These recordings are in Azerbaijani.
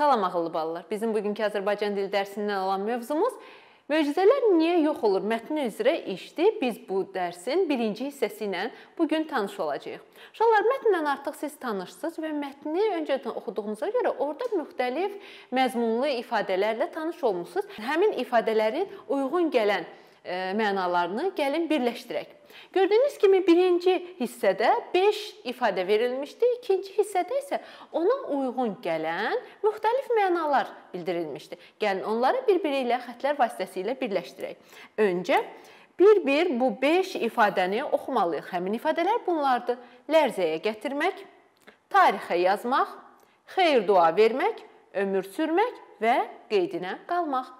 Salam ağıllı balalar. Bizim bugünkü Azərbaycan dili dərsindən olan mövzumuz Möcüzələr niyə yox olur? Mətni üzrə işdir. Biz bu dərsin birinci hissəsi ilə bu gün tanış olacağıq. Uşaqlar, mətnlə artıq siz tanışsınız və mətni öncədən oxuduğunuza görə orada müxtəlif məzmunlu ifadələrlə tanış olmusunuz. Həmin ifadələrin uyğun gələn e, mənalarını gəlin birləşdirək. Gördüyünüz kimi birinci hissədə 5 ifadə verilmişdi, ikinci hissədə isə ona uyğun gələn müxtəlif mənalar bildirilmişdi. Gəlin onları bir-biri ilə xətlər vasitəsilə birləşdirək. Öncə bir-bir bu 5 ifadəni oxumalıyıq. Həmin ifadələr bunlardır: lərzəyə gətirmək, tarixə yazmaq, xeyir-dua vermək, ömür sürmək və qeydinə qalmaq.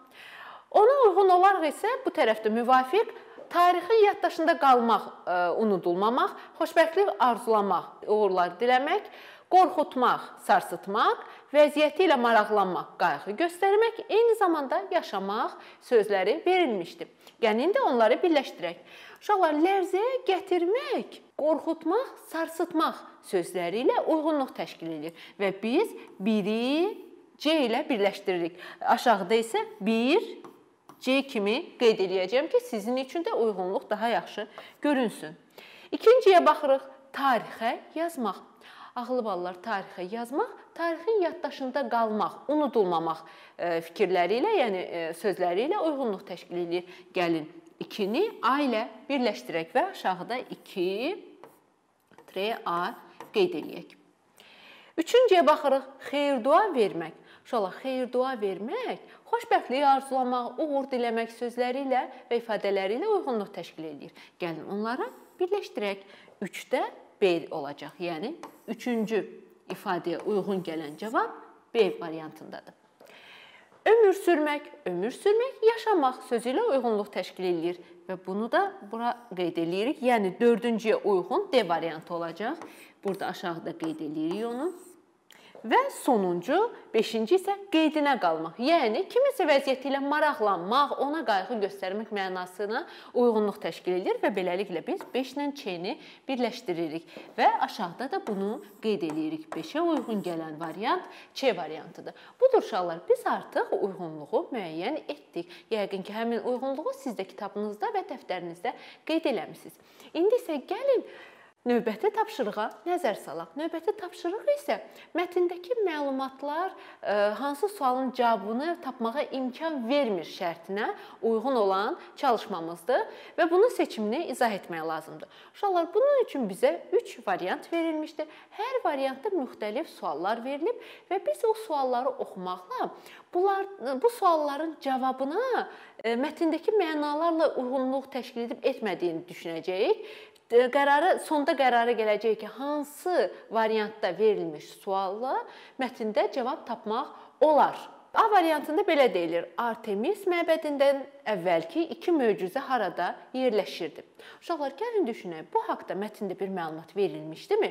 Ona uyğun olaraq isə bu tərəfdə müvafiq tarixin yaddaşında qalmaq, e, unudulmamaq, xoşbəxtlik arzulamaq, uğurlar diləmək, qorxutmaq, sarsıtmaq, vəziyyəti ilə maraqlanmaq, qayğı göstərmək, eyni zamanda yaşamaq sözləri verilmişdi. Yəni indi onları birləşdirək. Uşaqlar lərzəyə gətirmək, qorxutmaq, sarsıtmaq sözləri ilə uyğunluq təşkil edir və biz biri C ilə birləşdiririk. Aşağıda isə 1 C kimi qeyd eləyəcəm ki, sizin üçün də uyğunluq daha yaxşı görünsün. İkinciyə baxırıq, tarixə yazmaq. Ağlı ballar tarixə yazmaq, tarixin yaddaşında qalmaq, unudulmamaq e, fikirləri ilə, yəni e, sözləri ilə uyğunluq təşkil edir. Gəlin 2-ni A ilə birləşdirək və aşağıda 2 3A qeyd eləyək. Üçüncüyə baxırıq, xeyir-dua vermək. Uşaqlar, xeyir-dua vermək xoşbəxtlik arzulamaq, uğur diləmək sözləri ilə və ifadələri ilə uyğunluq təşkil edir. Gəlin onları birləşdirək. 3-də B olacaq. Yəni 3-cü ifadəyə uyğun gələn cavab B variantındadır. Ömür sürmək, ömür sürmək, yaşamaq sözü ilə uyğunluq təşkil edir və bunu da bura qeyd eləyirik. Yəni 4-cüyə uyğun D variantı olacaq. Burada aşağıda qeyd eləyirik onu. Və sonuncu, 5-ci isə qeydinə qalmaq. Yəni kiminsə vəziyyəti ilə maraqlanmaq, ona qayğı göstərmək mənasına uyğunluq təşkil edir və beləliklə biz 5 ilə Ç-ni birləşdiririk və aşağıda da bunu qeyd eləyirik. 5-ə uyğun gələn variant Ç variantıdır. Budur uşaqlar, biz artıq uyğunluğu müəyyən etdik. Yəqin ki, həmin uyğunluğu siz də kitabınızda və dəftərinizdə qeyd eləmisiniz. İndi isə gəlin Növbəti tapşırığa nəzər salaq. Növbəti tapşırıq isə mətndəki məlumatlar e, hansı sualın cavabını tapmağa imkan vermir şərtinə uyğun olan çalışmamızdır və bunun seçimini izah etmək lazımdır. Uşaqlar, bunun üçün bizə 3 variant verilmişdir. Hər variantda müxtəlif suallar verilib və biz o sualları oxumaqla bunlar bu sualların cavabına e, mətndəki mənalarla uyğunluq təşkil edib etmədiyini düşünəcəyik qərarı sonda qərara gələcək ki, hansı variantda verilmiş sualla mətndə cavab tapmaq olar. A variantında belə deyilir: Artemis məbədindən əvvəlki iki möcüzə harada yerləşirdi? Uşaqlar, gəlin düşünək, bu haqqda mətndə bir məlumat verilmişdimi?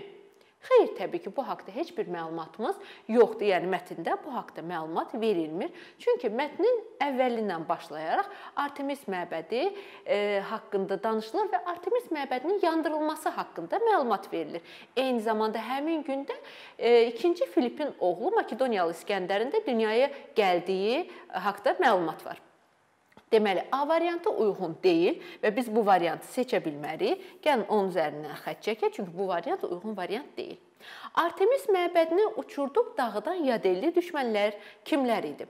Xeyr, təbii ki, bu haqqda heç bir məlumatımız yoxdur. Yəni mətndə bu haqqda məlumat verilmir. Çünki mətnin əvvəlindən başlayaraq Artemis məbədi e, haqqında danışılır və Artemis məbədinin yandırılması haqqında məlumat verilir. Eyni zamanda həmin gündə e, 2-ci Filipin oğlu Makedoniyalı İskəndərin də dünyaya gəldiyi haqqda məlumat var. Deməli, A variantı uyğun deyil və biz bu variantı seçə bilmərik. Gəlin onun üzərindən xətt çəkək, çünki bu variant uyğun variant deyil. Artemis məbədini uçurduq dağıdan yadelli düşmənlər kimlər idi?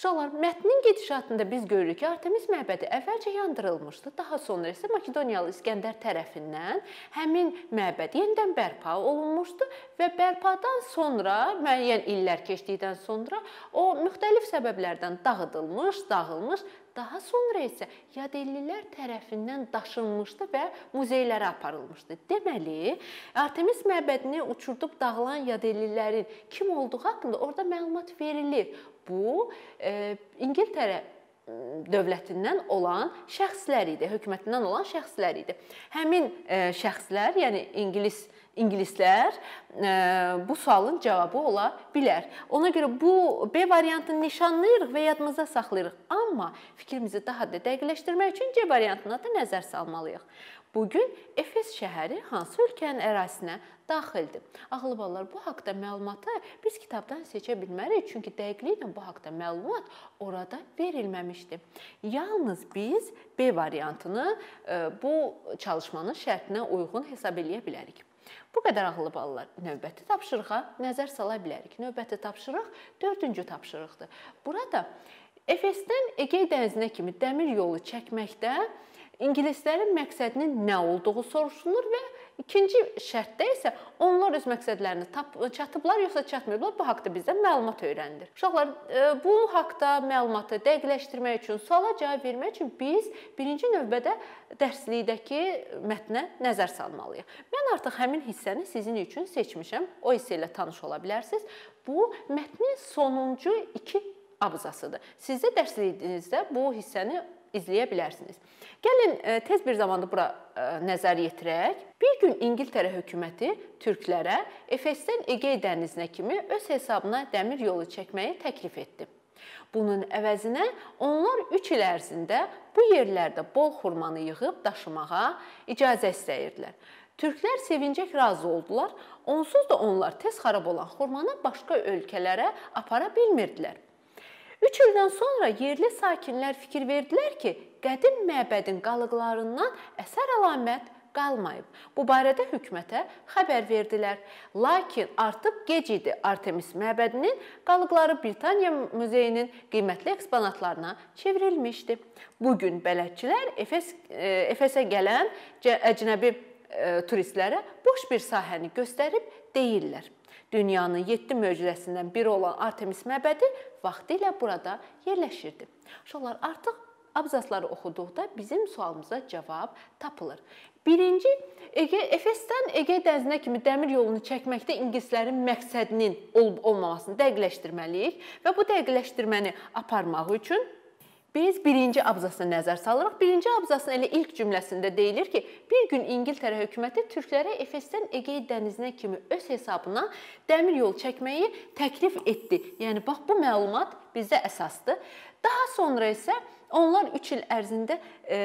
Uşaqlar, mətnin gedişatında biz görürük ki, Artemis məbədi əvvəlcə yandırılmışdı. Daha sonra isə Makedoniyalı İskəndər tərəfindən həmin məbəd yenidən bərpa olunmuşdu və bərpadan sonra, müəyyən illər keçdikdən sonra o müxtəlif səbəblərdən dağıdılmış, dağılmış, daha sonra isə yadellilər tərəfindən daşınmışdı və muzeylərə aparılmışdı. Deməli, Artemis məbədini uçurdub dağılan yadellilərin kim olduğu haqqında orada məlumat verilir. Bu e, İngiltərə dövlətindən olan şəxslər idi, hökumətindən olan şəxslər idi. Həmin e, şəxslər, yəni ingilis ingilislər e, bu sualın cavabı ola bilər. Ona görə bu B variantını nişanlayırıq və yadımızda saxlayırıq. Amma fikrimizi daha da dəqiqləşdirmək üçün C variantına da nəzər salmalıyıq. Bu gün Efes şəhəri hansı ölkənin ərazisinə daxildir? Ağlı ballar, bu haqqda məlumatı biz kitabdan seçə bilmərik, çünki dəqiqliklə bu haqqda məlumat orada verilməmişdi. Yalnız biz B variantını e, bu çalışmanın şərtinə uyğun hesab eləyə bilərik. Bu qədər ağıllı ballar. Növbəti tapşırığa nəzər sala bilərik. Növbəti tapşırıq 4-cü tapşırıqdır. Burada Efesdən Egey dənizinə kimi dəmir yolu çəkməkdə ingilislərin məqsədinin nə olduğu soruşulur və ikinci şərtdə isə onlar öz məqsədlərini tap çatıblar yoxsa çatmayıblar bu haqqda bizə məlumat öyrənilir. Uşaqlar, e, bu haqqda məlumatı dəqiqləşdirmək üçün, suala cavab vermək üçün biz birinci növbədə dərslikdəki mətnə nəzər salmalıyıq. Mən artıq həmin hissəni sizin üçün seçmişəm. O hissə ilə tanış ola bilərsiniz. Bu mətnin sonuncu 2 abzasıdır. Siz də dərslikliyinizdə bu hissəni izləyə bilərsiniz. Gəlin e, tez bir zamanda bura e, nəzər yetirək. Bir gün İngiltərə hökuməti türklərə Efesdən Egey dənizinə kimi öz hesabına dəmir yolu çəkməyi təklif etdi. Bunun əvəzinə onlar 3 il ərzində bu yerlərdə bol xurmanı yığıb daşımağa icazə istəyirdilər. Türklər sevincək razı oldular. Onsuz da onlar tez xarab olan xurmanı başqa ölkələrə apara bilmirdilər. 3 ildən sonra yerli sakinlər fikir verdilər ki, qədim məbədin qalıqlarından əsər əlamət qalmayıb. Bu barədə hökumətə xəbər verdilər. Lakin artıq gec idi. Artemis məbədinin qalıqları Britaniya muzeyinin qiymətli eksponatlarına çevrilmişdi. Bu gün bələdçilər Efes e, Efesə gələn əcnəbi e, turistlərə boş bir sahəni göstərib deyirlər. Dünyanın 7 möcüzəsindən biri olan Artemis məbədi vaxtilə burada yerləşirdi. Uşaqlar, artıq abzasları oxuduqda bizim sualımıza cavab tapılır. Birinci, Ege Efesdən Ege dənizinə kimi dəmir yolunu çəkməkdə ingilislərin məqsədinin olub-olmamasını dəqiqləşdirməliyik və bu dəqiqləşdirməni aparmaq üçün Biz birinci abzasına nəzər salırıq. Birinci abzasın elə ilk cümləsində deyilir ki, bir gün İngiltərə hökuməti türklərə Efesdən Egey dənizinə kimi öz hesabına dəmir yol çəkməyi təklif etdi. Yəni bax bu məlumat bizdə əsasdır. Daha sonra isə Onlar 3 il ərzində e,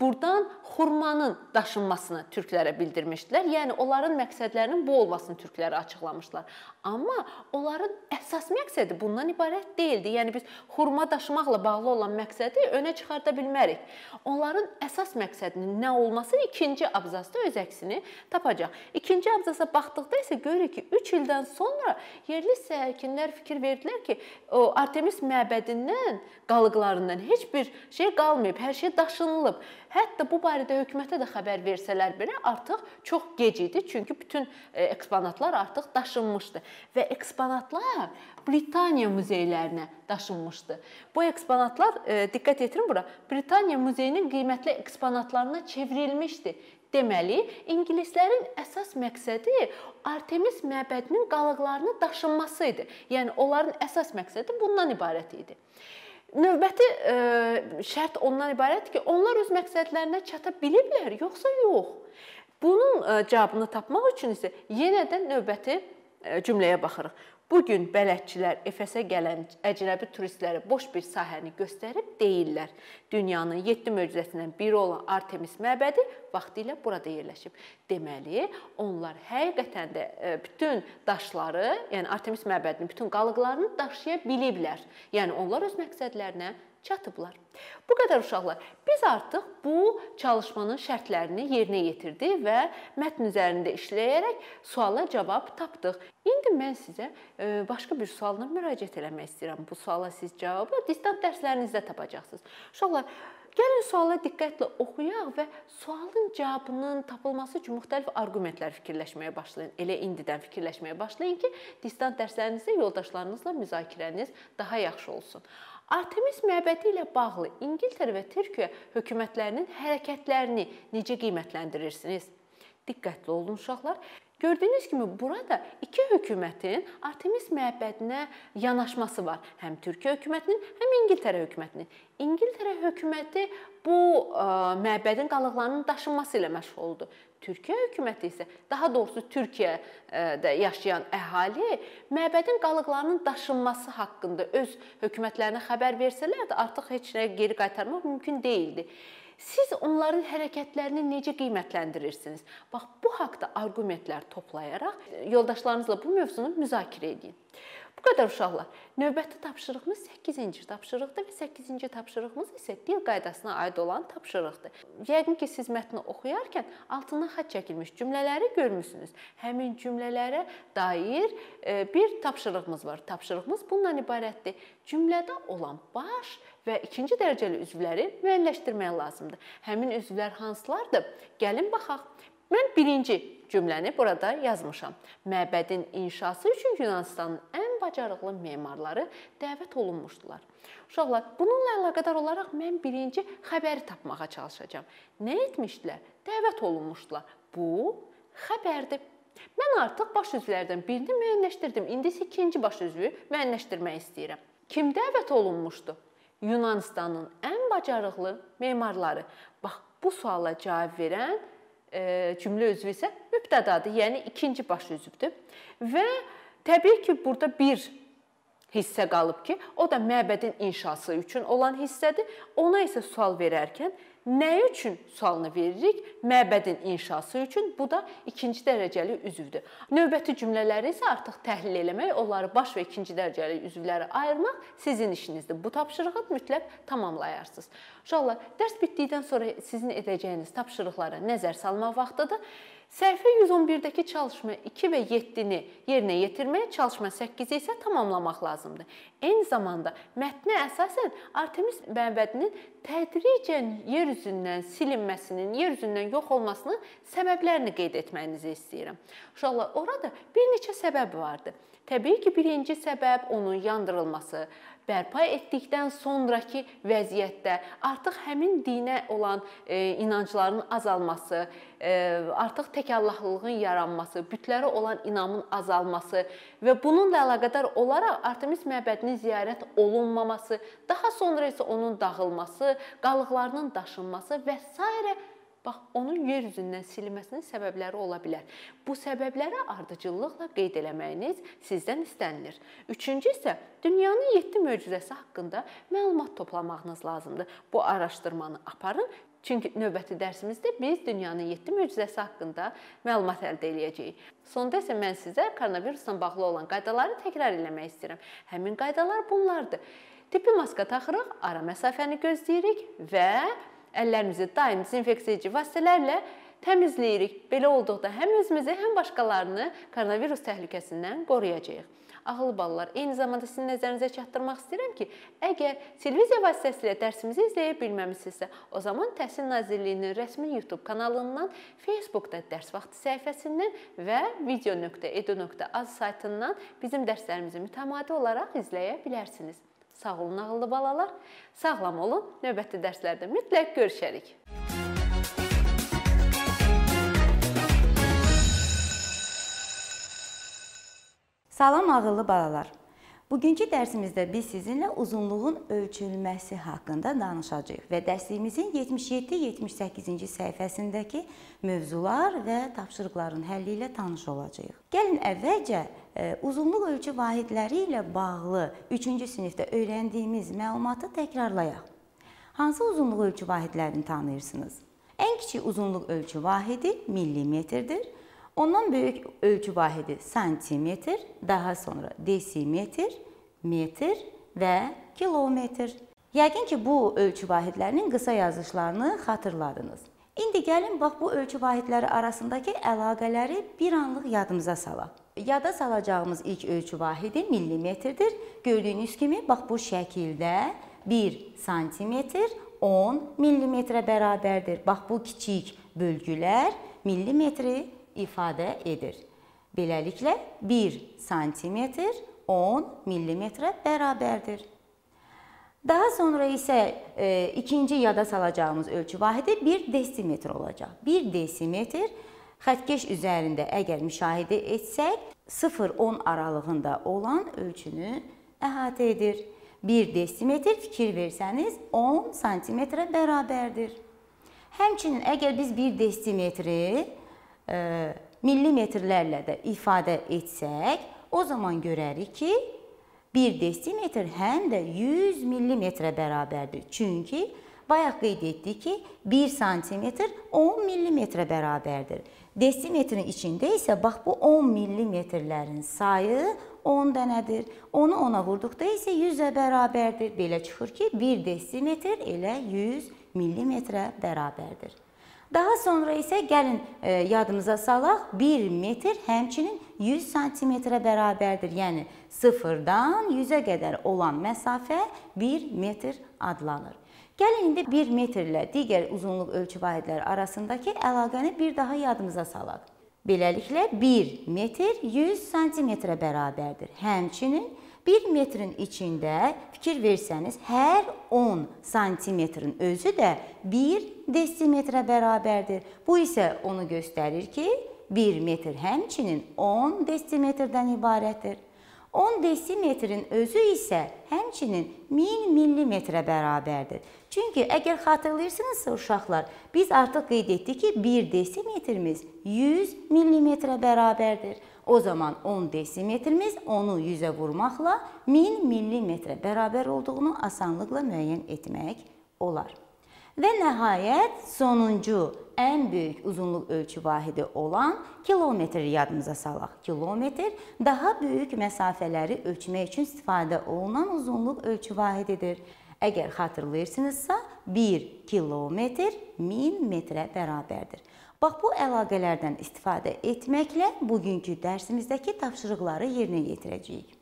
burdan xurmanın daşınmasını türklərə bildirmişdilər. Yəni onların məqsədlərinin bu olmasını türklərə açıqlamışlar. Amma onların əsas məqsədi bundan ibarət deyildi. Yəni biz xurma daşımaqla bağlı olan məqsədi önə çıxarda bilmərik. Onların əsas məqsədinin nə olması ikinci abzasda öz əksini tapacaq. İkinci abzasa baxdıqda isə görürük ki, 3 ildən sonra yerli sakinlər fikir verdilər ki, o Artemis məbədindən qalıqlarından heç bir şey qalmayıb, hər şey daşınılıb. Hətta bu barədə hökumətə də xəbər versələr belə artıq çox gec idi, çünki bütün e, eksponatlar artıq daşınmışdı və eksponatlar Britaniya muzeylərinə daşınmışdı. Bu eksponatlar e, diqqət yetirin bura, Britaniya muzeyinin qiymətli eksponatlarına çevrilmişdi. Deməli, ingilislərin əsas məqsədi Artemis məbədinin qalıqlarının daşınması idi. Yəni onların əsas məqsədi bundan ibarət idi. Növbəti ə, e, şərt ondan ibarətdir ki, onlar öz məqsədlərinə çata biliblər, yoxsa yox? Bunun ə, e, cavabını tapmaq üçün isə yenə də növbəti ə, e, cümləyə baxırıq. Bu gün bələdçilər Efesə gələn əcnəbi turistlərə boş bir sahəni göstərib deyirlər: Dünyanın 7 möcüzəsindən biri olan Artemis məbədi vaxtilə burada yerləşib. Deməli, onlar həqiqətən də e, bütün daşları, yəni Artemis məbədinin bütün qalıqlarını daşıya biliblər. Yəni onlar öz məqsədlərinə çatıblar. Bu qədər uşaqlar. Biz artıq bu çalışmanın şərtlərini yerinə yetirdik və mətn üzərində işləyərək suala cavab tapdıq. İndi mən sizə e, başqa bir sualla müraciət eləmək istəyirəm. Bu suala siz cavabı distant dərslərinizdə tapacaqsınız. Uşaqlar, Gəlin sualı diqqətlə oxuyaq və sualın cavabının tapılması üçün müxtəlif arqumentlər fikirləşməyə başlayın. Elə indidən fikirləşməyə başlayın ki, distant dərslərinizdə yoldaşlarınızla müzakirəniz daha yaxşı olsun. Artemis məbədi ilə bağlı İngiltərə və Türkiyə hökumətlərinin hərəkətlərini necə qiymətləndirirsiniz? Diqqətli olun uşaqlar. Gördüyünüz kimi burada iki hökumətin Artemis məbədinə yanaşması var. Həm Türkiyə hökumətinin, həm İngiltərə hökumətinin. İngiltərə hökuməti bu ə, məbədin qalıqlarının daşınması ilə məşğuldur. Türkiyə hökuməti isə, daha doğrusu Türkiyədə yaşayan əhali məbədin qalıqlarının daşınması haqqında öz hökumətlərinə xəbər versələr də artıq heç nə geri qaytarmaq mümkün deyildi. Siz onların hərəkətlərini necə qiymətləndirirsiniz? Bax, bu haqqda arqumentlər toplayaraq yoldaşlarınızla bu mövzunu müzakirə edin. Bu qədər uşaqlar. Növbəti tapşırığımız 8-ci tapşırıqdır və 8-ci tapşırığımız isə dil qaydasına aid olan tapşırıqdır. Yəqin ki, siz mətni oxuyarkən altından xətt çəkilmiş cümlələri görmüsünüz. Həmin cümlələrə dair e, bir tapşırığımız var. Tapşırığımız bundan ibarətdir. Cümlədə olan baş və ikinci dərəcəli üzvləri müəyyənləşdirmək lazımdır. Həmin üzvlər hansılardır? Gəlin baxaq. Mən birinci cümləni burada yazmışam. Məbədin inşası üçün Yunanıstanın ən bacarıqlı memarları dəvət olunmuşdular. Uşaqlar, bununla əlaqədar olaraq mən birinci xəbəri tapmağa çalışacağam. Nə etmişdilər? Dəvət olunmuşdular. Bu xəbərdir. Mən artıq baş üzvlərdən birini müəyyənləşdirdim. İndi isə ikinci baş üzvü müəyyənləşdirmək istəyirəm. Kim dəvət olunmuşdu? Yunanistanın ən bacarıqlı memarları. Bax, bu suala cavab verən cümlə üzvü isə mübtədadır, yəni ikinci baş üzvdür. Və təbii ki, burada bir hissə qalıb ki, o da məbədin inşası üçün olan hissədir. Ona isə sual verərkən Nə üçün sualını veririk? Məbədin inşası üçün. Bu da ikinci dərəcəli üzvdür. Növbəti cümlələri isə artıq təhlil eləmək, onları baş və ikinci dərəcəli üzvlərə ayırmaq sizin işinizdir. Bu tapşırığı mütləq tamamlayarsınız. Uşaqlar, dərs bitdikdən sonra sizin edəcəyiniz tapşırıqlara nəzər salmaq vaxtıdır. Səhifə 111-dəki çalışma 2 və 7-ni yerinə yetirmək, çalışma 8-i isə tamamlamaq lazımdır. Eyni zamanda mətnə əsasən Artemis məbədinin tədricən yer üzündən silinməsinin, yer üzündən yox olmasının səbəblərini qeyd etməyinizi istəyirəm. Uşaqlar, orada bir neçə səbəb vardı. Təbii ki, birinci səbəb onun yandırılması, bərpa etdikdən sonrakı vəziyyətdə artıq həmin dinə olan e, inancların azalması, e, artıq təkallahlığın yaranması, bütlərə olan inamın azalması və bununla əlaqədar olaraq Artemis məbədinin ziyarət olunmaması, daha sonra isə onun dağılması, qalıqlarının daşınması və s. Bax, onun yer üzündən silinməsinin səbəbləri ola bilər. Bu səbəbləri ardıcıllıqla qeyd eləməyiniz sizdən istənilir. Üçüncü isə dünyanın 7 möcüzəsi haqqında məlumat toplamağınız lazımdır. Bu araşdırmanı aparın. Çünki növbəti dərsimizdə biz dünyanın 7 möcüzəsi haqqında məlumat əldə edəcəyik. Sonda isə mən sizə koronavirusla bağlı olan qaydaları təkrar eləmək istəyirəm. Həmin qaydalar bunlardır. Tibbi maska taxırıq, ara məsafəni gözləyirik və əllərimizi daim dezinfeksiya edici vasitələrlə təmizləyirik. Belə olduqda həm özümüzü, həm başqalarını koronavirus təhlükəsindən qoruyacağıq. Ağıllı balalar, eyni zamanda sizin nəzərinizə çatdırmaq istəyirəm ki, əgər televiziya vasitəsilə dərsimizi izləyə bilməmisinizsə, o zaman Təhsil Nazirliyinin rəsmi YouTube kanalından, Facebookda dərs vaxtı səhifəsindən və video.edu.az saytından bizim dərslərimizi mütəmadi olaraq izləyə bilərsiniz. Sağ olun ağıllı balalar. Sağlam olun. Növbəti dərslərdə mütləq görüşərik. Salam ağıllı balalar. Bugünkü dərsimizdə biz sizinlə uzunluğun ölçülməsi haqqında danışacağıq və dərsimizin 77-78-ci səhifəsindəki mövzular və tapşırıqların həlli ilə tanış olacağıq. Gəlin əvvəlcə e, uzunluq ölçü vahidləri ilə bağlı 3-cü sinifdə öyrəndiyimiz məlumatı təkrarlayaq. Hansı uzunluq ölçü vahidlərini tanıyırsınız? Ən kiçik uzunluq ölçü vahidi millimetrdir. Ondan böyük ölçü vahidi santimetr, daha sonra desimetr, metr və kilometr. Yəqin ki, bu ölçü vahidlərinin qısa yazılışlarını xatırladınız. İndi gəlin bax bu ölçü vahidləri arasındakı əlaqələri bir anlıq yadımıza salaq. Yada salacağımız ilk ölçü vahidi millimetrdir. Gördüyünüz kimi bax bu şəkildə 1 santimetr 10 millimetrə bərabərdir. Bax bu kiçik bölgülər millimetri ifadə edir. Beləliklə 1 sm 10 mm bərabərdir. Daha sonra isə e, ikinci yada salacağımız ölçü vahidi 1 desimetr olacaq. 1 desimetr Xəttkeş üzərində əgər müşahidə etsək, 0-10 aralığında olan ölçünü əhatə edir. 1 desimetr fikir versəniz 10 santimetrə bərabərdir. Həmçinin əgər biz 1 desimetri millimetrlərlə də ifadə etsək, o zaman görərik ki, 1 desimetr həm də 100 millimetrə bərabərdir. Çünki bayaq qeyd etdik ki, 1 santimetr 10 millimetrə bərabərdir. Desimetrin içində isə bax bu 10 millimetrlərin sayı 10 dənədir. Onu ona vurduqda isə 100-ə bərabərdir. Belə çıxır ki, 1 desimetr elə 100 millimetrə bərabərdir. Daha sonra isə gəlin e, yadımıza salaq 1 metr həmçinin 100 santimetrə bərabərdir. Yəni 0-dan 100-ə qədər olan məsafə 1 metr adlanır. Gəlin indi 1 metrlə digər uzunluq ölçü vahidləri arasındakı əlaqəni bir daha yadımıza salaq. Beləliklə 1 metr 100 santimetrə bərabərdir. Həmçinin 1 metrin içində fikir versəniz, hər 10 santimetrin özü də 1 desimetrə bərabərdir. Bu isə onu göstərir ki, 1 metr həmçinin 10 desimetrdən ibarətdir. 10 desimetrin özü isə həmçinin 1000 millimetrə bərabərdir. Çünki əgər xatırlayırsınızsa uşaqlar, biz artıq qeyd etdik ki, 1 desimetrimiz 100 millimetrə bərabərdir. O zaman 10 desimetrimiz onu 100-ə vurmaqla 1000 millimetrə bərabər olduğunu asanlıqla müəyyən etmək olar. Və nəhayət sonuncu ən böyük uzunluq ölçü vahidi olan kilometri yadımıza salaq. Kilometr daha böyük məsafələri ölçmək üçün istifadə olunan uzunluq ölçü vahididir. Əgər xatırlayırsınızsa, 1 kilometr 1000 metrə bərabərdir. Bax bu əlaqələrdən istifadə etməklə bugünkü dərsimizdəki tapşırıqları yerinə yetirəcəyik.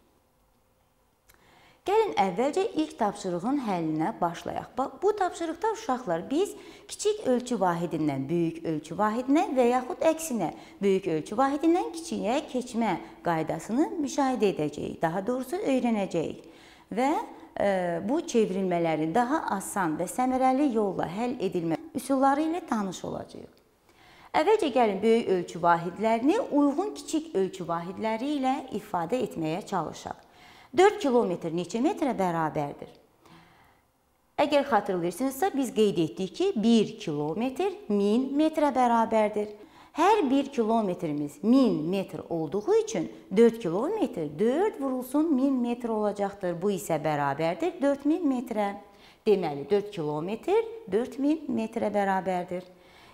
Gəlin əvvəlcə ilk tapşırığın həllinə başlayaq. Bax bu tapşırıqda uşaqlar biz kiçik ölçü vahidindən böyük ölçü vahidinə və yaxud əksinə böyük ölçü vahidindən kiçiyə keçmə qaydasını müşahidə edəcəyik. Daha doğrusu öyrənəcəyik. Və e, bu çevrilmələrin daha asan və səmərəli yolla həll edilmə üsulları ilə tanış olacağıq. Əvvəlcə gəlin böyük ölçü vahidlərini uyğun kiçik ölçü vahidləri ilə ifadə etməyə çalışaq. 4 kilometr neçə metrə bərabərdir? Əgər xatırlayırsınızsa, biz qeyd etdik ki, 1 kilometr 1000 metrə bərabərdir. Hər 1 kilometrimiz 1000 metr olduğu üçün 4 kilometr 4 vurulsun 1000 metr olacaqdır. Bu isə bərabərdir 4000 metrə. Deməli 4 kilometr 4000 metrə bərabərdir.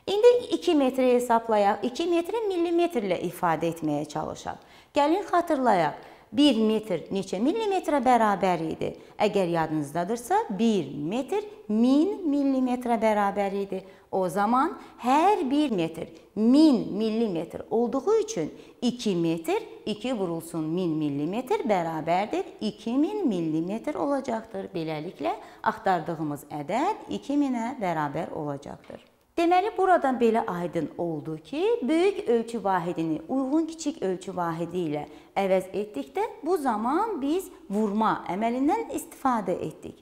İndi 2 metri hesablayaq. 2 metri millimetrlə ifadə etməyə çalışaq. Gəlin xatırlayaq. 1 metr neçə millimetrə bərabər idi? Əgər yadınızdadırsa, 1 metr 1000 millimetrə bərabər idi. O zaman hər 1 metr 1000 millimetr olduğu üçün 2 metr 2 vurulsun 1000 millimetr bərabərdir 2000 millimetr olacaqdır. Beləliklə axtardığımız ədəd 2000-ə bərabər olacaqdır. Deməli, buradan belə aydın oldu ki, böyük ölçü vahidini uyğun kiçik ölçü vahidi ilə əvəz etdikdə bu zaman biz vurma əməlindən istifadə etdik.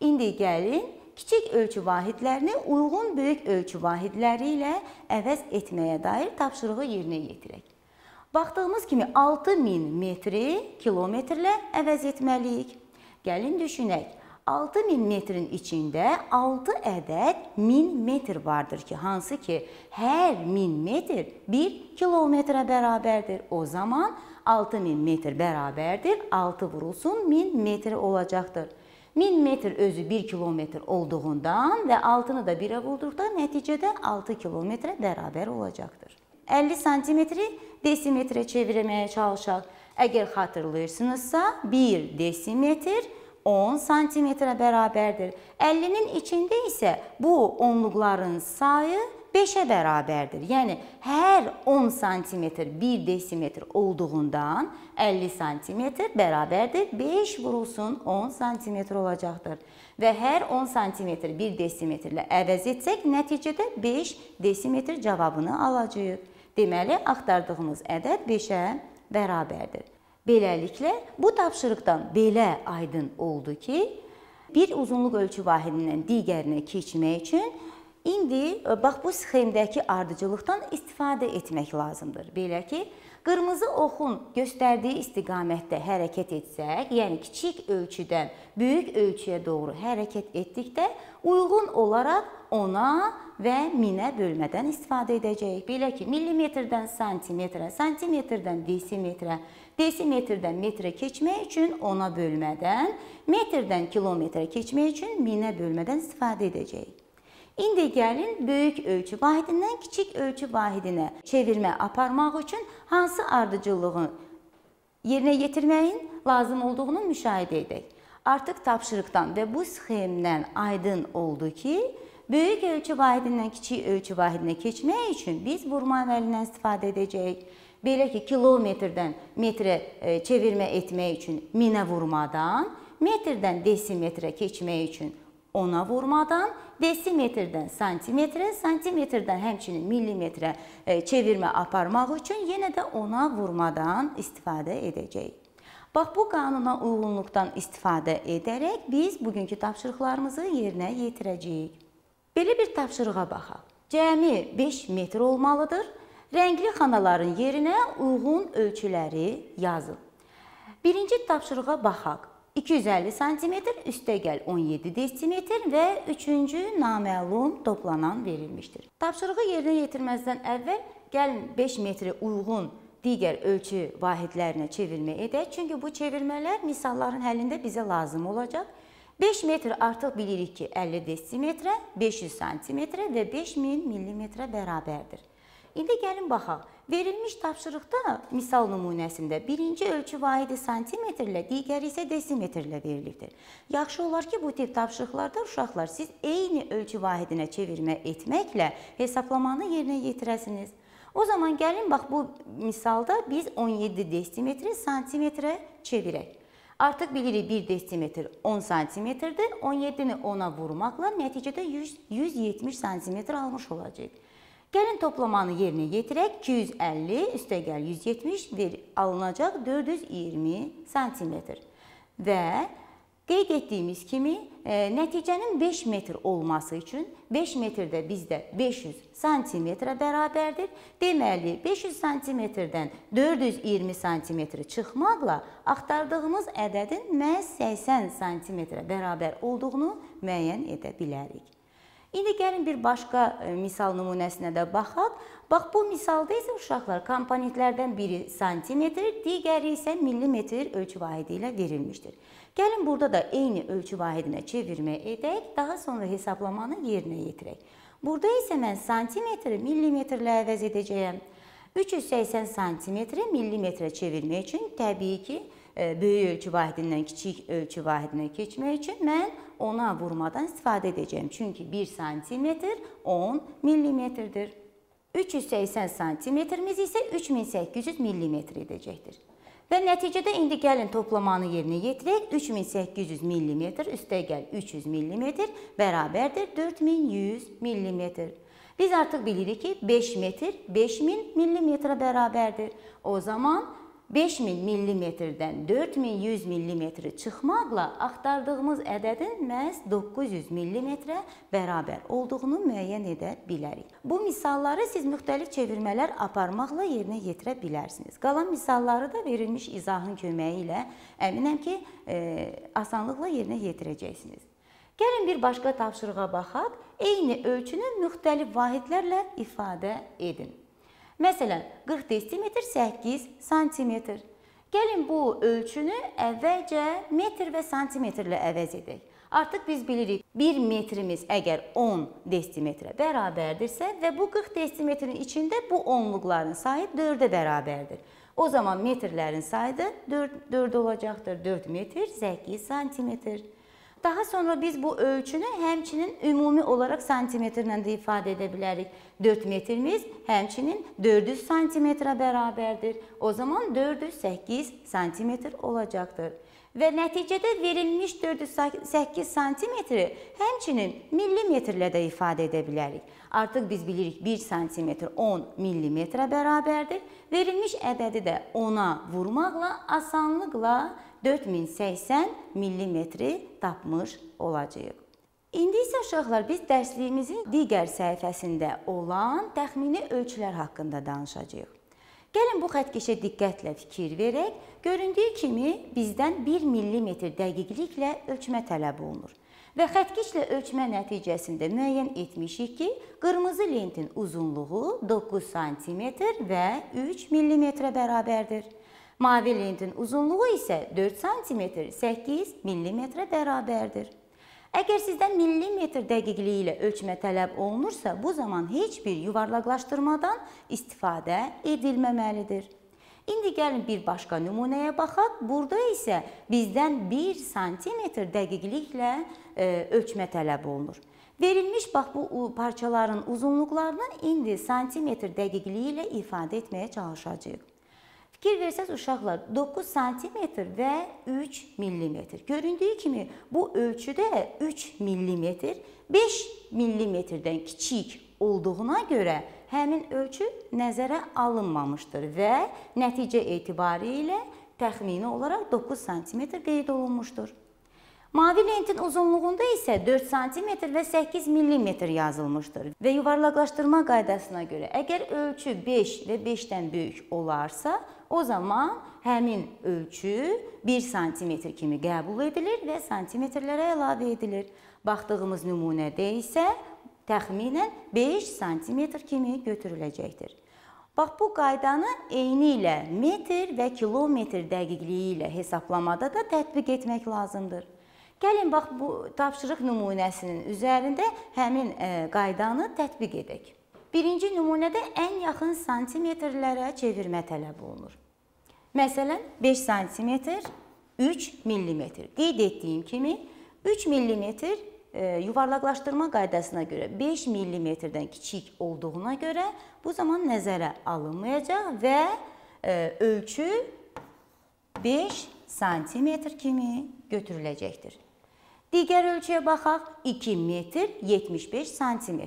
İndi gəlin kiçik ölçü vahidlərini uyğun böyük ölçü vahidləri ilə əvəz etməyə dair tapşırığı yerinə yetirək. Baxdığımız kimi 6000 metri kilometrlə əvəz etməliyik. Gəlin düşünək. 6000 metrin içində 6 ədəd 1000 metr vardır ki, hansı ki, hər 1000 metr 1 kilometrə bərabərdir. O zaman 6000 metr bərabərdir 6 vurulsun 1000 metr olacaqdır. 1000 metr özü 1 kilometr olduğundan və 6-nı da 1-ə vurduqda nəticədə 6 kilometrə bərabər olacaqdır. 50 santimetri desimetrə çevirməyə çalışaq. Əgər xatırlayırsınızsa, 1 desimetr 10 santimetrə bərabərdir. 50-nin içində isə bu onluqların sayı 5-ə bərabərdir. Yəni hər 10 santimetr 1 desimetr olduğundan 50 santimetr bərabərdir 5 vurulsun 10 santimetr olacaqdır. Və hər 10 santimetr 1 desimetrlə əvəz etsək, nəticədə 5 desimetr cavabını alacağıq. Deməli, axtardığımız ədəd 5-ə bərabərdir. Beləliklə, bu tapşırıqdan belə aydın oldu ki, bir uzunluq ölçü vahidindən digərinə keçmək üçün İndi e, bax bu sxemdəki ardıcıllıqdan istifadə etmək lazımdır. Belə ki, qırmızı oxun göstərdiyi istiqamətdə hərəkət etsək, yəni kiçik ölçüdən böyük ölçüyə doğru hərəkət etdikdə uyğun olaraq ona və minə bölmədən istifadə edəcəyik. Belə ki, millimetrdən santimetrə, santimetrdən desimetrə, desimetrdən metrə keçmək üçün ona bölmədən, metrdən kilometrə keçmək üçün minə bölmədən istifadə edəcəyik. İndi gəlin böyük ölçü vahidindən kiçik ölçü vahidinə çevirmə aparmaq üçün hansı ardıcıllığın yerinə yetirməyin lazım olduğunu müşahidə edək. Artıq tapşırıqdan və bu sxemdən aydın oldu ki, böyük ölçü vahidindən kiçik ölçü vahidinə keçmək üçün biz vurma əməlindən istifadə edəcəyik. Belə ki, kilometrdən metrə e, çevirmə etmək üçün minə vurmadan, metrdən desimetrə keçmək üçün ona vurmadan desimetrdən santimetrə, santimetrdən həmçinin millimetrə e, çevirmə aparmaq üçün yenə də ona vurmadan istifadə edəcəyik. Bax bu qanuna uyğunluqdan istifadə edərək biz bugünkü tapşırıqlarımızı yerinə yetirəcəyik. Belə bir tapşırığa baxaq. Cəmi 5 metr olmalıdır. Rəngli xanaların yerinə uyğun ölçüləri yazın. Birinci tapşırığa baxaq. 250 sm üstəgəl 17 desimetr və üçüncü naməlum toplanan verilmişdir. Tapşırığı yerinə yetirməzdən əvvəl gəlin 5 metrə uyğun digər ölçü vahidlərinə çevirmə edək. Çünki bu çevirmələr misalların həllində bizə lazım olacaq. 5 metr artıq bilirik ki, 50 desimetrə, 500 santimetrə və 5000 millimetrə bərabərdir. İndi gəlin baxaq. Verilmiş tapşırıqda misal nümunəsində birinci ölçü vahidi santimetrlə, digəri isə desimetrlə verilibdir. Yaxşı olar ki, bu tip tapşırıqlarda uşaqlar siz eyni ölçü vahidinə çevirmə etməklə hesablamanı yerinə yetirəsiniz. O zaman gəlin bax bu misalda biz 17 desimetri santimetrə çevirək. Artıq bilirik 1 desimetr 10 santimetrdir. 17-ni 10-a vurmaqla nəticədə 100, 170 santimetr almış olacağıq. Gəlin toplamanı yerinə yetirək. 250 üstəgəl 170 ver, alınacaq 420 sm. Və qeyd etdiyimiz kimi e, nəticənin 5 metr olması üçün 5 metrdə bizdə 500 sm bərabərdir. Deməli 500 sm-dən 420 sm çıxmaqla axtardığımız ədədin məhz 80 sm bərabər olduğunu müəyyən edə bilərik. İndi gəlin bir başqa e, misal nümunəsinə də baxaq. Bax bu misalda isə uşaqlar komponentlərdən biri santimetr, digəri isə millimetr ölçü vahidi ilə verilmişdir. Gəlin burada da eyni ölçü vahidinə çevirmə edək, daha sonra hesablamanı yerinə yetirək. Burada isə mən santimetri millimetrlə əvəz edəcəyəm. 380 santimetri millimetrə çevirmək üçün təbii ki, böyük ölçü vahidindən kiçik ölçü vahidinə keçmək üçün mən ona vurmadan istifadə edəcəm. Çünki 1 sm 10 millimetrdir. 380 santimetrimiz isə 3800 millimetr edəcəkdir. Və nəticədə indi gəlin toplamanı yerinə yetirək. 3800 millimetr üstəgəl 300 millimetr bərabərdir 4100 millimetr. Biz artıq bilirik ki, 5 metr 5000 millimetrə bərabərdir. O zaman 5000 mm-dən 4100 mm çıxmaqla axtardığımız ədədin məhz 900 mm-ə bərabər olduğunu müəyyən edə bilərik. Bu misalları siz müxtəlif çevirmələr aparmaqla yerinə yetirə bilərsiniz. Qalan misalları da verilmiş izahın köməyi ilə əminəm ki, e, asanlıqla yerinə yetirəcəksiniz. Gəlin bir başqa tapşırığa baxaq. Eyni ölçünü müxtəlif vahidlərlə ifadə edin. Məsələn, 40 desimetr 8 santimetr. Gəlin bu ölçünü əvvəlcə metr və santimetrlə əvəz edək. Artıq biz bilirik 1 metrimiz əgər 10 desimetrə bərabərdirsə və bu 40 desimetrin içində bu onluqların sayı 4-ə bərabərdir. O zaman metrlərin sayı da 4, 4 olacaqdır. 4 metr 8 santimetr. Daha sonra biz bu ölçünü həmçinin ümumi olaraq santimetrlə də ifadə edə bilərik. 4 metrimiz həmçinin 400 santimetrə bərabərdir. O zaman 408 santimetr olacaqdır. Və nəticədə verilmiş 408 santimetri həmçinin millimetrlə də ifadə edə bilərik. Artıq biz bilirik 1 santimetr 10 millimetrə bərabərdir. Verilmiş ədədi də 10-a vurmaqla asanlıqla 4080 millimetri tapmış olacağıq. İndi isə uşaqlar biz dərsliyimizin digər səhifəsində olan təxmini ölçülər haqqında danışacağıq. Gəlin bu xəttkeşə diqqətlə fikir verək. Göründüyü kimi bizdən 1 mm dəqiqliklə ölçmə tələb olunur. Və xəttkeşlə ölçmə nəticəsində müəyyən etmişik ki, qırmızı lentin uzunluğu 9 sm və 3 mm bərabərdir. Mavi lentin uzunluğu isə 4 sm 8 mm bərabərdir. Əgər sizdən millimetr dəqiqliyi ilə ölçmə tələb olunursa, bu zaman heç bir yuvarlaqlaşdırmadan istifadə edilməməlidir. İndi gəlin bir başqa nümunəyə baxaq. Burada isə bizdən 1 sm dəqiqliklə e, ölçmə tələb olunur. Verilmiş bax bu parçaların uzunluqlarını indi santimetr dəqiqliyi ilə ifadə etməyə çalışacağıq. Fikir versəz uşaqlar 9 sm və 3 mm. Göründüyü kimi bu ölçüdə 3 mm 5 mm-dən kiçik olduğuna görə həmin ölçü nəzərə alınmamışdır və nəticə etibarilə təxmini olaraq 9 sm qeyd olunmuşdur. Mavi lentin uzunluğunda isə 4 sm və 8 mm yazılmışdır. Və yuvarlaqlaşdırma qaydasına görə əgər ölçü 5 və 5-dən böyük olarsa, o zaman həmin ölçü 1 sm kimi qəbul edilir və santimetrlərə əlavə edilir. Baxdığımız nümunədə isə təxminən 5 sm kimi götürüləcəkdir. Bax bu qaydanı eyni ilə metr və kilometr dəqiqliyi ilə hesablamada da tətbiq etmək lazımdır. Gəlin bax bu tapşırıq nümunəsinin üzərində həmin e, qaydanı tətbiq edək. Birinci nümunədə ən yaxın santimetrlərə çevirmə tələb olunur. Məsələn, 5 sm 3 mm. Qeyd etdiyim kimi 3 mm e, yuvarlaqlaşdırma qaydasına görə 5 mm-dən kiçik olduğuna görə bu zaman nəzərə alınmayacaq və e, ölçü 5 sm kimi götürüləcəkdir. Digər ölçüyə baxaq. 2 metr 75 sm.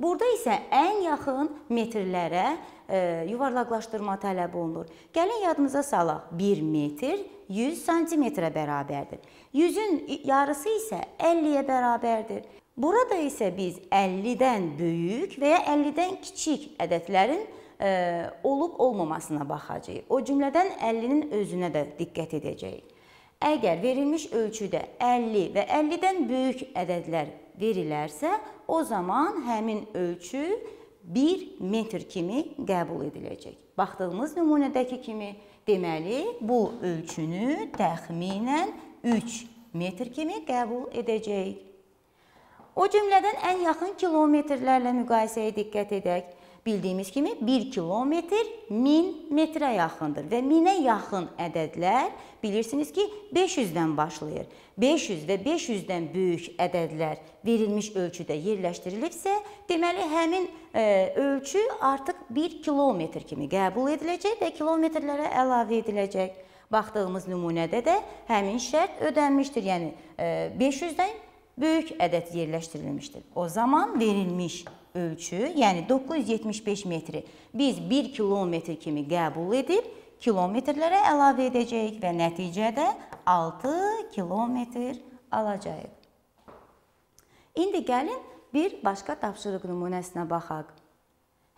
Burada isə ən yaxın metrlərə e, yuvarlaqlaşdırma tələb olunur. Gəlin yadımıza salaq. 1 metr 100 sm-ə bərabərdir. 100-ün yarısı isə 50-yə bərabərdir. Burada isə biz 50-dən böyük və ya 50-dən kiçik ədədlərin e, olub olmamasına baxacağıq. O cümlədən 50-nin özünə də diqqət edəcəyik. Əgər verilmiş ölçüdə 50 və 50-dən böyük ədədlər verilərsə, o zaman həmin ölçü 1 metr kimi qəbul ediləcək. Baxdığımız nümunədəki kimi, deməli, bu ölçünü təxminən 3 metr kimi qəbul edəcəyik. O cümlədən ən yaxın kilometrlərlə müqayisəyə diqqət edək. Bildiyimiz kimi 1 kilometr 1000 metrə yaxındır və 1000-ə yaxın ədədlər bilirsiniz ki 500-dən başlayır. 500 və 500-dən böyük ədədlər verilmiş ölçüdə yerləşdirilibsə, deməli həmin e, ölçü artıq 1 kilometr kimi qəbul ediləcək və kilometrlərə əlavə ediləcək. Baxdığımız nümunədə də həmin şərt ödənmişdir. Yəni e, 500-dən böyük ədəd yerləşdirilmişdir. O zaman verilmiş ölçü, yəni 975 metri biz 1 kilometr kimi qəbul edib kilometrlərə əlavə edəcəyik və nəticədə 6 kilometr alacağıq. İndi gəlin bir başqa tapşırıq nümunəsinə baxaq.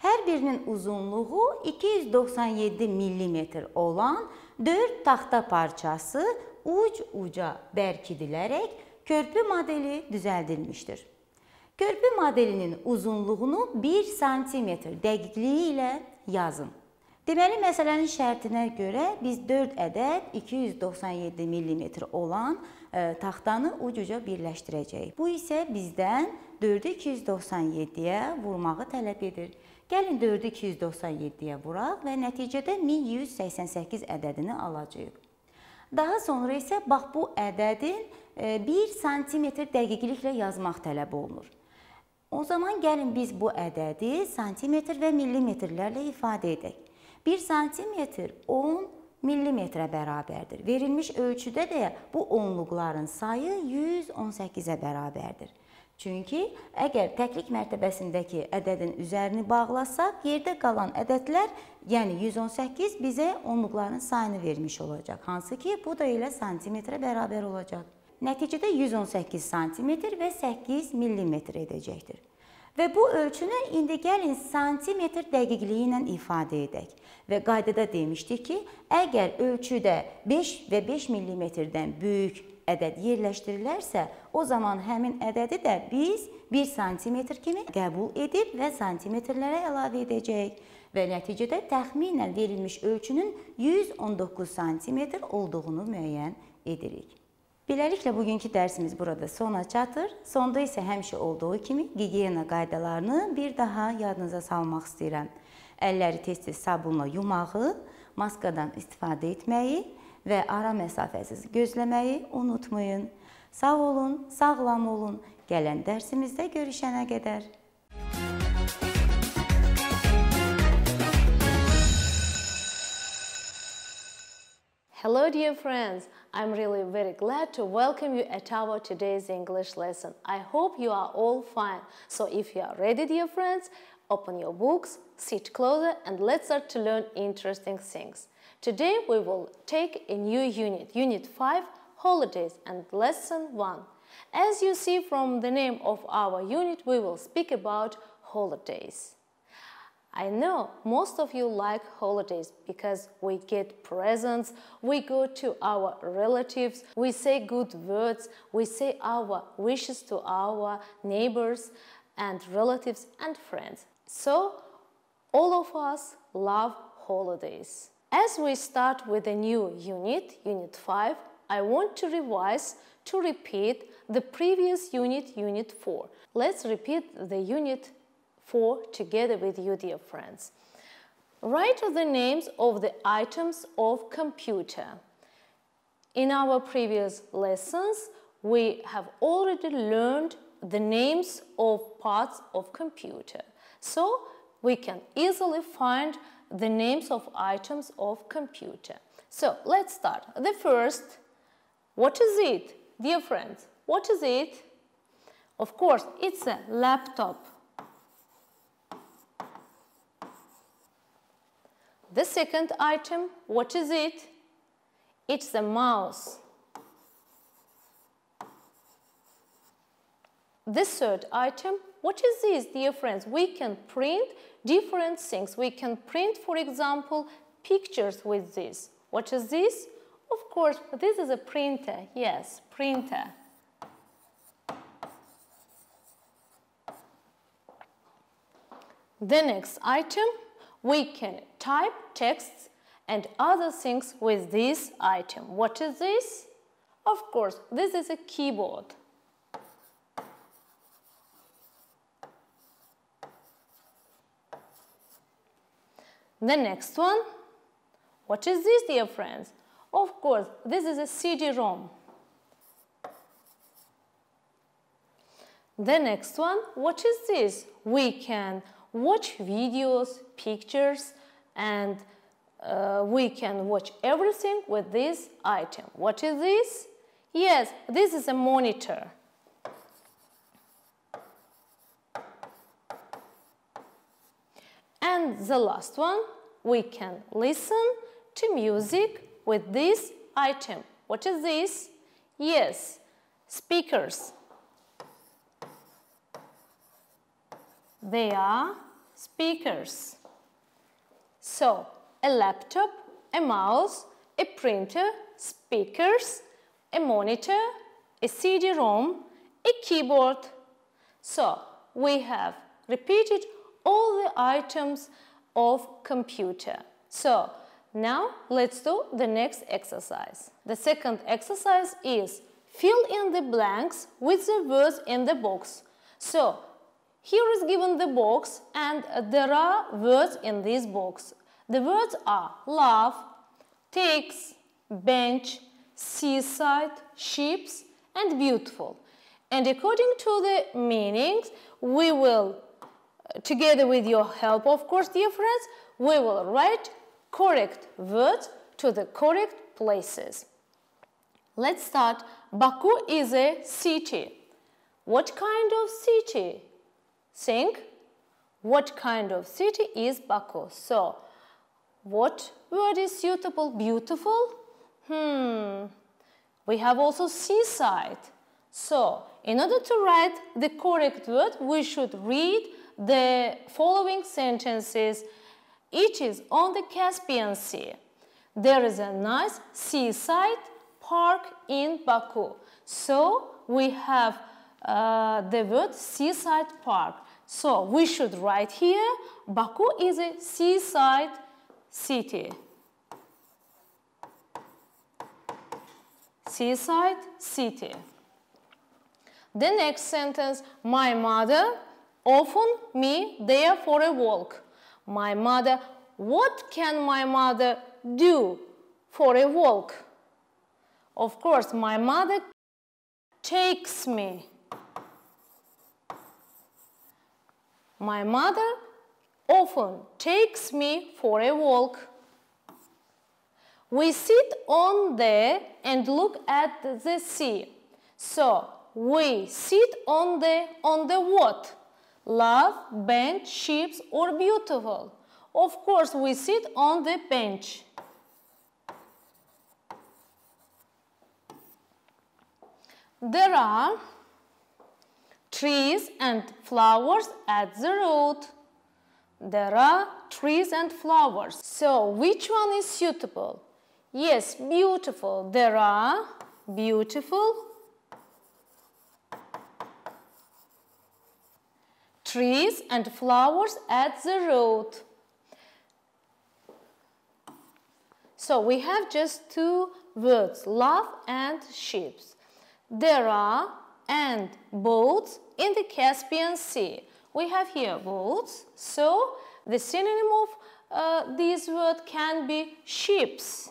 Hər birinin uzunluğu 297 mm olan 4 taxta parçası uc-uca bərkidilərək körpü modeli düzəldilmişdir. Körpü modelinin uzunluğunu 1 sm dəqiqliyi ilə yazın. Deməli, məsələnin şərtinə görə biz 4 ədəd 297 mm olan e, taxtanı ucuca birləşdirəcəyik. Bu isə bizdən 4-ü 297-yə vurmağı tələb edir. Gəlin 4-ü 297-yə vuraq və nəticədə 1188 ədədini alacağıq. Daha sonra isə bax bu ədədin 1 e, sm dəqiqliklə yazmaq tələb olunur. O zaman gəlin biz bu ədədi santimetr və millimetrlərlə ifadə edək. 1 santimetr 10 millimetrə bərabərdir. Verilmiş ölçüdə də bu onluqların sayı 118-ə bərabərdir. Çünki əgər təklik mərtəbəsindəki ədədin üzərini bağlasaq, yerdə qalan ədədlər, yəni 118 bizə onluqların sayını vermiş olacaq. Hansı ki, bu da elə santimetrə bərabər olacaq. Nəticədə 118 sm və 8 mm edəcəkdir. Və bu ölçünü indi gəlin santimetr dəqiqliyi ilə ifadə edək. Və qaydada demişdik ki, əgər ölçüdə 5 və 5 mm-dən böyük ədəd yerləşdirilərsə, o zaman həmin ədədi də biz 1 sm kimi qəbul edib və santimetrlərə əlavə edəcəyik və nəticədə təxminən verilmiş ölçünün 119 sm olduğunu müəyyən edirik. Beləliklə bugünkü dərsimiz burada sona çatır. Sonda isə həmişə olduğu kimi gigiyena qaydalarını bir daha yadınıza salmaq istəyirəm. Əlləri tez-tez sabunla yumağı, maskadan istifadə etməyi və ara məsafəsiz gözləməyi unutmayın. Sağ olun, sağlam olun. Gələn dərsimizdə görüşənə qədər. Hello dear friends, I'm really very glad to welcome you at our today's English lesson. I hope you are all fine. So if you are ready dear friends, open your books, sit closer and let's start to learn interesting things. Today we will take a new unit, Unit 5, Holidays and Lesson 1. As you see from the name of our unit, we will speak about holidays. I know most of you like holidays because we get presents, we go to our relatives, we say good words, we say our wishes to our neighbors and relatives and friends. So, all of us love holidays. As we start with a new unit, Unit 5, I want to revise to repeat the previous unit, Unit 4. Let's repeat the unit 4 together with you, dear friends. Write the names of the items of computer. In our previous lessons, we have already learned the names of parts of computer. So we can easily find the names of items of computer. So let's start. The first, what is it? Dear friends, what is it? Of course, it's a laptop. The second item, what is it? It's a mouse. The third item, what is this, dear friends? We can print different things. We can print, for example, pictures with this. What is this? Of course, this is a printer. Yes, printer. The next item, we can type texts and other things with this item. What is this? Of course, this is a keyboard. The next one, what is this, dear friends? Of course, this is a CD-ROM. The next one, what is this? We can watch videos, pictures, and uh, we can watch everything with this item. What is this? Yes, this is a monitor. And the last one, we can listen to music with this item. What is this? Yes, speakers. They are speakers. So, a laptop, a mouse, a printer, speakers, a monitor, a CD-ROM, a keyboard. So, we have repeated all the items of computer. So, now let's do the next exercise. The second exercise is fill in the blanks with the words in the box. So, here is given the box and uh, there are words in this box. The words are love, takes, bench, seaside, ships and beautiful. And according to the meanings, we will, uh, together with your help of course dear friends, we will write correct words to the correct places. Let's start. Baku is a city. What kind of city? Think, what kind of city is Baku? So, what word is suitable? Beautiful? Hmm. We have also seaside. So, in order to write the correct word, we should read the following sentences. It is on the Caspian Sea. There is a nice seaside park in Baku. So, we have uh, the word seaside park. So, we should write here, Baku is a seaside city. Seaside city. The next sentence, my mother often me there for a walk. My mother, what can my mother do for a walk? Of course, my mother takes me. My mother often takes me for a walk. We sit on there and look at the sea. So, we sit on the, on the what? Love, bench, ships or beautiful? Of course, we sit on the bench. There are trees and flowers at the road. There are trees and flowers. So, which one is suitable? Yes, beautiful. There are beautiful trees and flowers at the road. So we have just two words, love and ships. There are and boats in the Caspian Sea. We have here boats, so the synonym of uh, this word can be ships.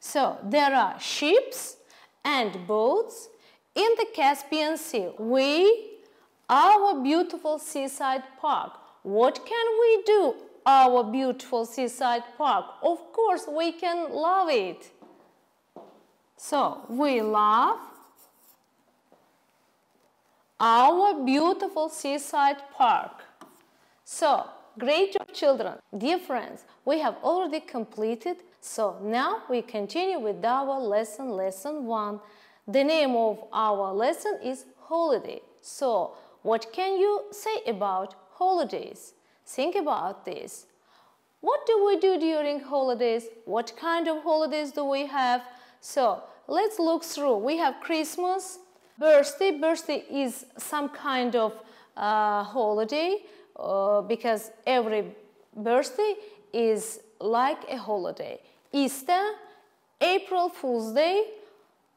So there are ships and boats in the Caspian Sea. We, our beautiful seaside park. What can we do, our beautiful seaside park? Of course, we can love it. So, we love our beautiful seaside park. So, great job children. Dear friends, we have already completed. So, now we continue with our lesson, lesson 1. The name of our lesson is holiday. So, what can you say about holidays? Think about this. What do we do during holidays? What kind of holidays do we have? So let's look through. We have Christmas, birthday. Birthday is some kind of uh, holiday uh, because every birthday is like a holiday. Easter, April Fool's Day,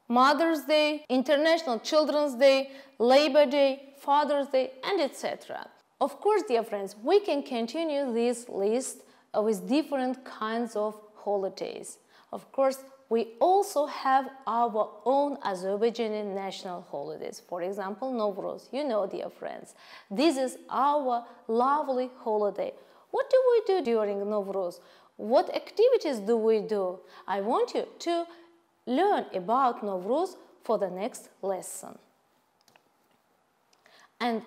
Mother's Day, International Children's Day, Labor Day, Father's Day, and etc. Of course, dear friends, we can continue this list with different kinds of holidays. Of course, we also have our own Azerbaijani national holidays. For example, Nowruz. You know, dear friends, this is our lovely holiday. What do we do during Nowruz? What activities do we do? I want you to learn about Nowruz for the next lesson. And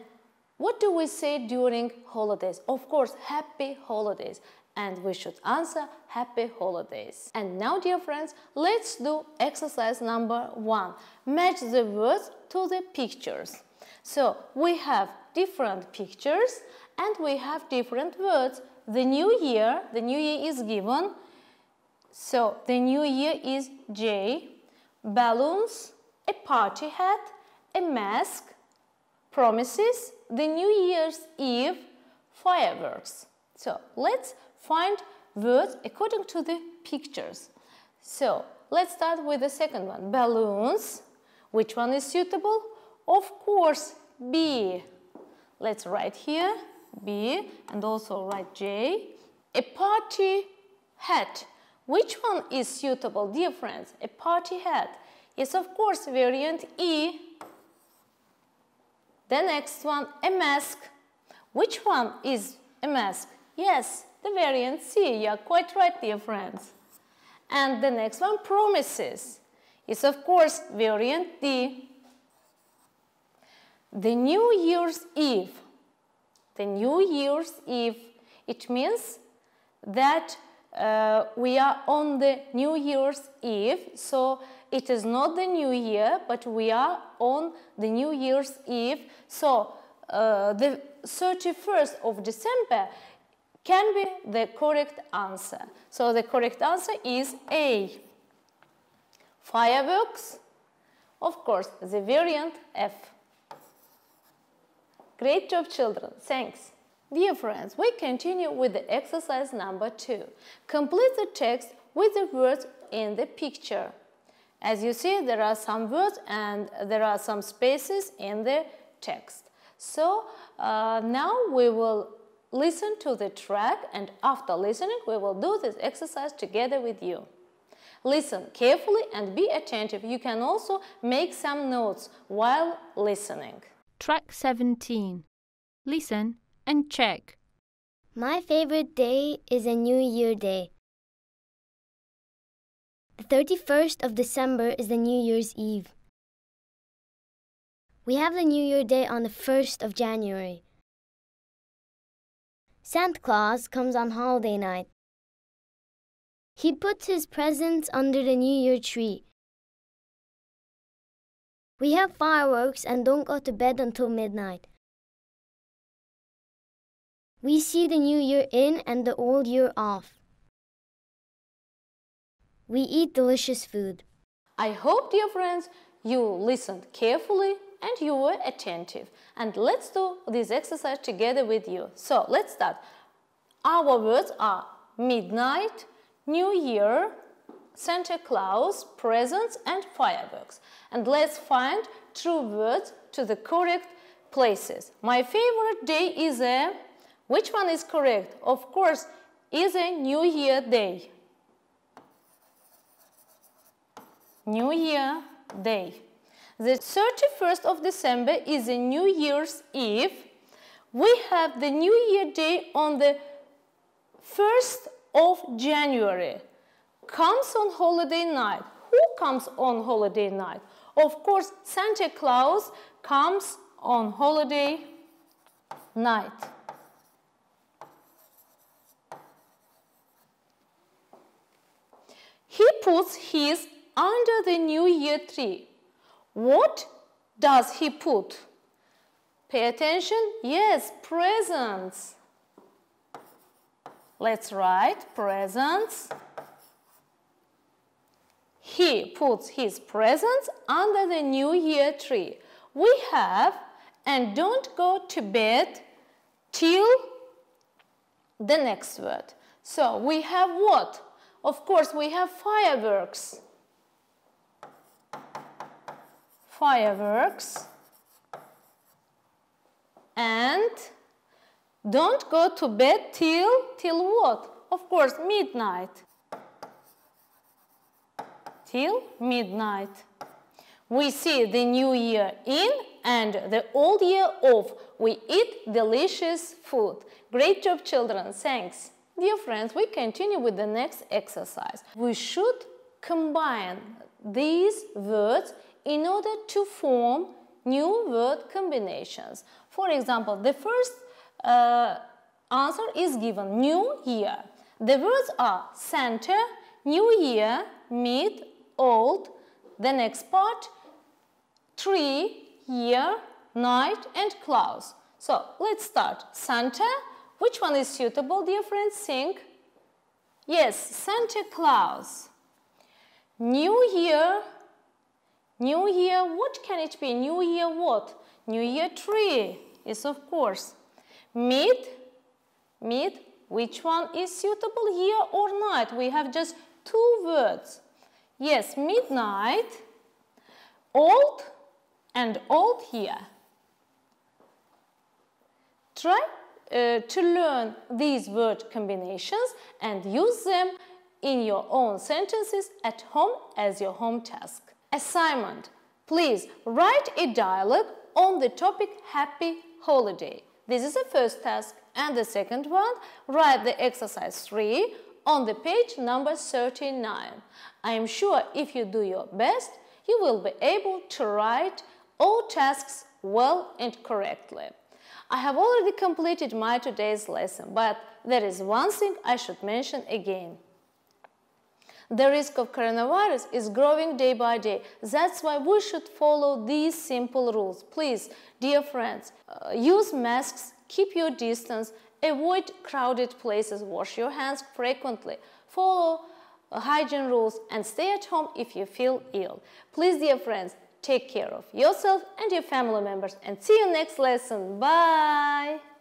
what do we say during holidays? Of course, happy holidays and we should answer happy holidays. And now dear friends, let's do exercise number one. Match the words to the pictures. So we have different pictures and we have different words. The new year, the new year is given. So the new year is J, balloons, a party hat, a mask, promises, the New Year's Eve, fireworks. So let's find words according to the pictures. So let's start with the second one, balloons. Which one is suitable? Of course, B. Let's write here B and also write J. A party hat. Which one is suitable, dear friends? A party hat. Yes, of course, variant E. The next one, a mask. Which one is a mask? Yes, the variant C. You are quite right, dear friends. And the next one, promises, is of course variant D. The New Year's Eve. The New Year's Eve, it means that uh, we are on the New Year's Eve, so it is not the New Year, but we are on the New Year's Eve. So uh, the 31st of December can be the correct answer. So the correct answer is A. Fireworks, of course, the variant F. Great job, children. Thanks. Dear friends, we continue with the exercise number two. Complete the text with the words in the picture. As you see, there are some words and there are some spaces in the text. So uh, now we will listen to the track and after listening, we will do this exercise together with you. Listen carefully and be attentive. You can also make some notes while listening. Track 17. Listen and check. My favorite day is a New Year Day. The 31st of December is the New Year's Eve. We have the New Year Day on the 1st of January. Santa Claus comes on holiday night. He puts his presents under the New Year tree. We have fireworks and don't go to bed until midnight. We see the new year in and the old year off. We eat delicious food. I hope, dear friends, you listened carefully and you were attentive. And let's do this exercise together with you. So let's start. Our words are midnight, New Year, Santa Claus, presents and fireworks. And let's find true words to the correct places. My favorite day is a which one is correct? Of course, is a New Year day. New Year day. The 31st of December is a New Year's Eve. We have the New Year day on the 1st of January. Comes on holiday night. Who comes on holiday night? Of course, Santa Claus comes on holiday night. He puts his under the New Year tree. What does he put? Pay attention. Yes, presents. Let's write presents. He puts his presents under the New Year tree. We have, and don't go to bed till the next word. So we have what? Of course, we have fireworks. Fireworks. And don't go to bed till, till what? Of course, midnight. Till midnight. We see the new year in and the old year off. We eat delicious food. Great job, children. Thanks. Dear friends, we continue with the next exercise. We should combine these words in order to form new word combinations. For example, the first uh, answer is given New Year. The words are Santa, New Year, Mid, Old. The next part, Tree, Year, Night and Clouds. So let's start. Santa, which one is suitable, dear friends? Think. Yes, Santa Claus. New Year. New Year, what can it be? New Year what? New Year tree. Yes, of course. Mid. Mid. Which one is suitable, year or night? We have just two words. Yes, midnight. Old and old year. Try uh, to learn these word combinations and use them in your own sentences at home as your home task. Assignment. Please write a dialogue on the topic Happy Holiday. This is the first task. And the second one, write the exercise 3 on the page number 39. I am sure if you do your best, you will be able to write all tasks well and correctly. I have already completed my today's lesson, but there is one thing I should mention again. The risk of coronavirus is growing day by day. That's why we should follow these simple rules. Please, dear friends, uh, use masks, keep your distance, avoid crowded places, wash your hands frequently, follow uh, hygiene rules, and stay at home if you feel ill. Please, dear friends, take care of yourself and your family members and see you next lesson. Bye!